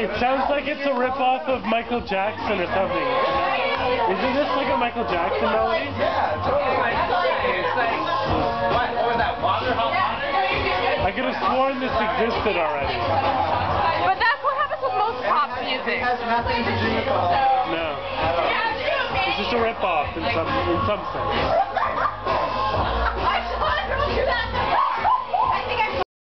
It sounds like it's a ripoff of Michael Jackson or something. Isn't this like a Michael Jackson melody? Yeah, totally. It's like. I could have sworn this existed already. But that's what happens with most pop music. It has nothing to do with No. It's just a ripoff in some in some sense.